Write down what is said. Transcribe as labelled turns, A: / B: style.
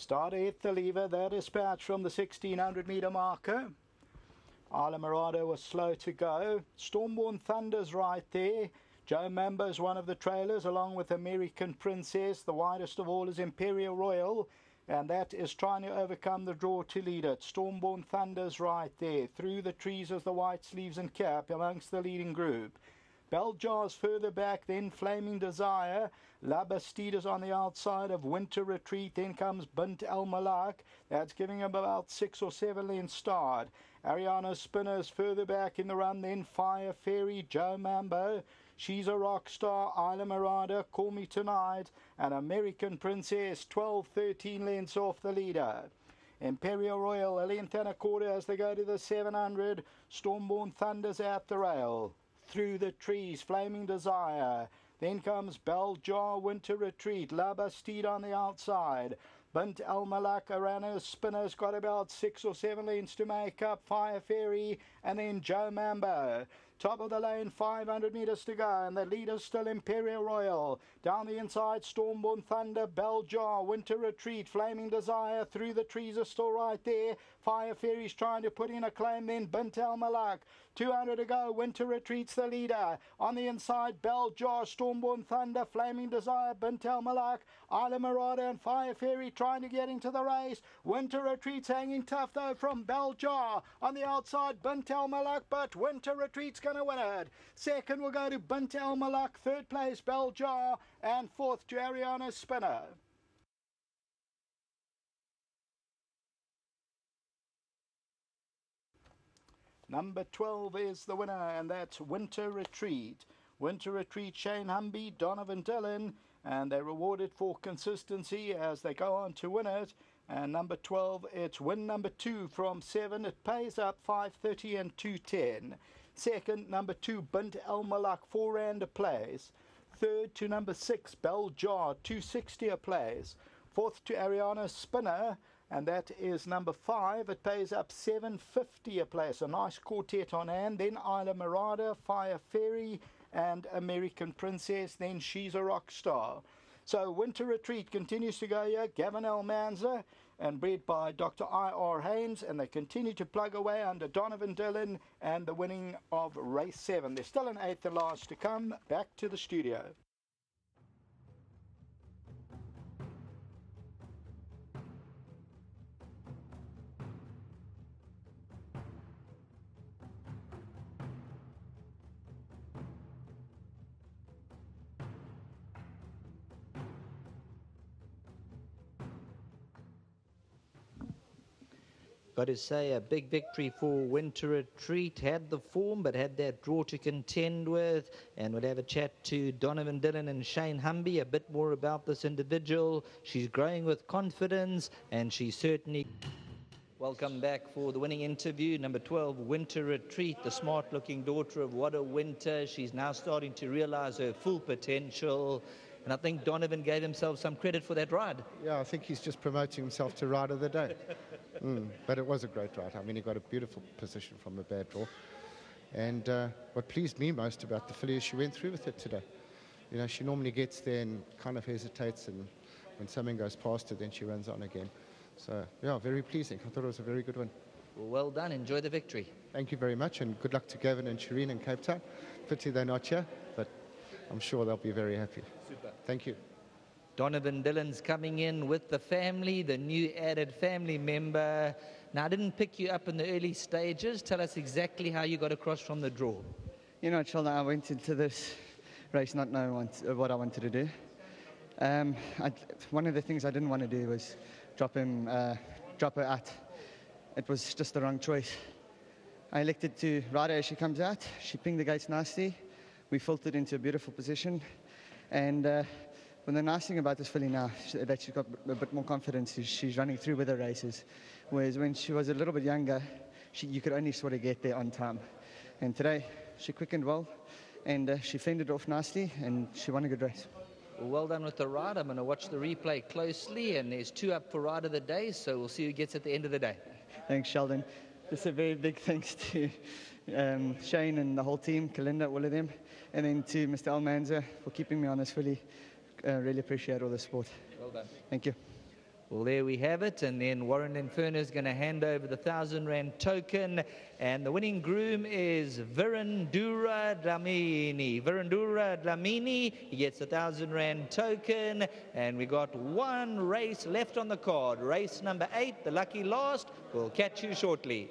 A: Start at the lever, the dispatch from the 1600 metre marker. Isla Mirada was slow to go. Stormborn Thunder's right there. Joe Mamba is one of the trailers, along with American Princess. The widest of all is Imperial Royal, and that is trying to overcome the draw to lead it. Stormborn Thunder's right there. Through the trees is the white sleeves and cap amongst the leading group. Beljar's further back, then Flaming Desire. La Bastida's on the outside of Winter Retreat. Then comes Bint El Malak. That's giving him about six or seven lengths start. Ariana Spinner's further back in the run. Then Fire Fairy, Joe Mambo. She's a rock star, Isla Mirada, Call Me Tonight, and American Princess, 12 13 lengths off the leader. Imperial Royal, a length and a quarter as they go to the 700. Stormborn Thunders at the rail through the trees, flaming desire. Then comes Beljar, winter retreat, La Bastide on the outside. Bint El Malak Ariana Spinner's got about six or seven lanes to make up. Fire Fairy and then Joe Mambo. Top of the lane, 500 metres to go, and the leader's still Imperial Royal. Down the inside, Stormborn Thunder, Bell Jar, Winter Retreat, Flaming Desire, through the trees are still right there. Fire Fairy's trying to put in a claim, then Bint El Malak. 200 to go, Winter Retreat's the leader. On the inside, Bell Jar, Stormborn Thunder, Flaming Desire, Bint El Malak, Isla Mirada, and Fire Fairy trying to get into the race. Winter Retreat's hanging tough though from Bell Jar. On the outside, Bint El Malak, but Winter Retreat's Second will go to Bint El Malak. Third place, Beljar. And fourth, to Ariana Spinner. Number 12 is the winner, and that's Winter Retreat. Winter Retreat, Shane Humby, Donovan Dillon, and they're rewarded for consistency as they go on to win it. And number 12, it's win number 2 from 7. It pays up 530 and 210. Second, number 2, Bint El Malak, 4 rand a place. Third to number 6, Bell Jar, 260 a place. Fourth to Ariana Spinner, and that is number 5. It pays up 750 a place. A nice quartet on hand. Then Isla Mirada, Fire Fairy, and American Princess. Then She's a Rock Star. So Winter Retreat continues to go here. Gavin Almanza and bred by Dr. I.R. Haynes, and they continue to plug away under Donovan Dillon and the winning of race seven. There's still an eighth and last to come. Back to the studio.
B: Got to say, a big victory for Winter Retreat. Had the form, but had that draw to contend with. And we'll have a chat to Donovan Dillon and Shane Humby a bit more about this individual. She's growing with confidence, and she certainly. Welcome back for the winning interview. Number 12, Winter Retreat, the smart looking daughter of What a Winter. She's now starting to realize her full potential. And I think Donovan gave himself some credit for that ride.
C: Yeah, I think he's just promoting himself to Ride of the Day. Mm, but it was a great ride. I mean, he got a beautiful position from a bad draw. And uh, what pleased me most about the filly is she went through with it today. You know, she normally gets there and kind of hesitates, and when something goes past her, then she runs on again. So, yeah, very pleasing. I thought it was a very good one.
B: Well, well done. Enjoy the victory.
C: Thank you very much, and good luck to Gavin and Shireen in Cape Town. Pity they're not here, but I'm sure they'll be very happy.
B: Super.
C: Thank you.
B: Donovan Dillon's coming in with the family, the new added family member. Now, I didn't pick you up in the early stages. Tell us exactly how you got across from the draw.
D: You know, Sheldon, I went into this race not knowing what, what I wanted to do. Um, I, one of the things I didn't want to do was drop him, uh, drop her out. It was just the wrong choice. I elected to ride her as she comes out. She pinged the gates nicely. We filtered into a beautiful position, and. Uh, when the nice thing about this filly now that she's got a bit more confidence. is She's running through with her races, whereas when she was a little bit younger, she, you could only sort of get there on time. And today, she quickened well, and uh, she fended off nicely, and she won a good race.
B: Well done with the ride. I'm going to watch the replay closely, and there's two up for ride of the day, so we'll see who gets at the end of the day.
D: Thanks, Sheldon. Just a very big thanks to um, Shane and the whole team, Kalinda, all of them, and then to Mr. Almanza for keeping me on this filly uh, really appreciate all the support.
B: Well done.
D: Thank you.
B: Well, there we have it. And then Warren Inferno is going to hand over the thousand rand token. And the winning groom is Virendura Dlamini. Virendura Dlamini, he gets a thousand rand token. And we got one race left on the card. Race number eight, the lucky last. We'll catch you shortly.